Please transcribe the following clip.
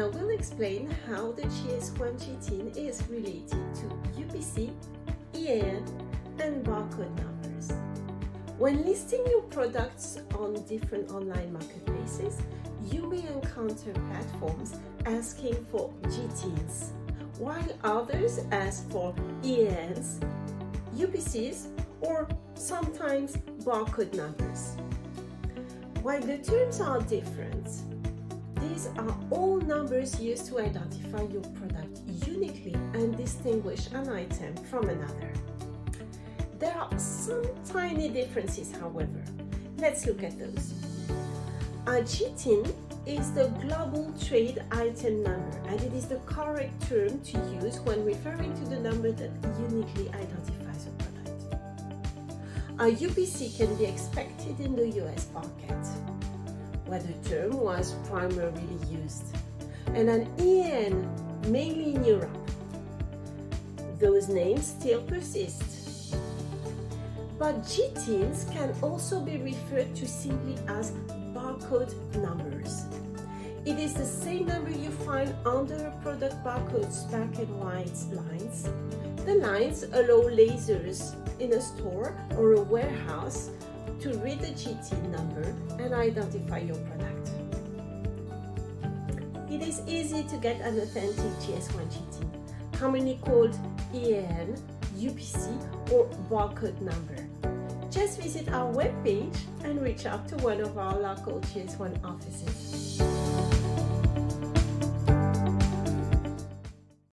I will explain how the GS1 GTIN is related to UPC, EAN, and barcode numbers. When listing your products on different online marketplaces, you may encounter platforms asking for GTINs, while others ask for EANs, UPCs, or sometimes barcode numbers. While the terms are different, these are all numbers used to identify your product uniquely and distinguish an item from another. There are some tiny differences, however. Let's look at those. A GTIN is the Global Trade Item Number and it is the correct term to use when referring to the number that uniquely identifies. A UPC can be expected in the US market, where the term was primarily used, and an EAN mainly in Europe. Those names still persist. But GTINs can also be referred to simply as barcode numbers. It is the same number you find under product barcode's black and white lines. The lines allow lasers in a store or a warehouse to read the GTIN number and identify your product. It is easy to get an authentic GS1 GTIN, commonly called EAN, UPC or barcode number just visit our webpage and reach out to one of our local GS1 offices.